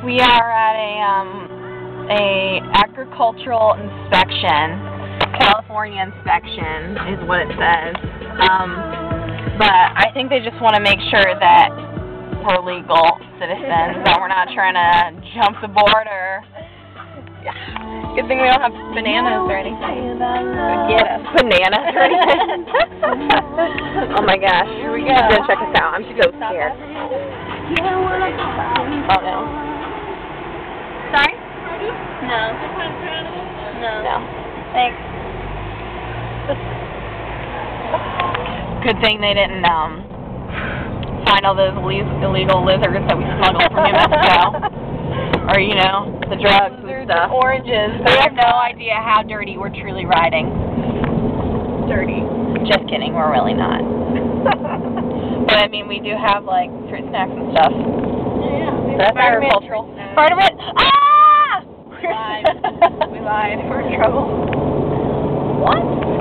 We are at a um a agricultural inspection. California inspection is what it says. Um, but I think they just want to make sure that we're legal citizens, that we're not trying to jump the border. Yeah. Good thing we don't have bananas or anything. Get us. Bananas or anything. oh my gosh. Here we go. Go check us out. I'm so scared. Oh no. No. No. No. Thanks. Good thing they didn't um find all those ille- illegal lizards that we smuggled from New Mexico. Or, you know, the drugs and stuff. Oranges. They have no idea how dirty we're truly riding. dirty. Just kidding, we're really not. but I mean, we do have like fruit snacks and stuff. Yeah. That's agricultural. Part of it. Ah! We lied. We lied. We're in trouble. What?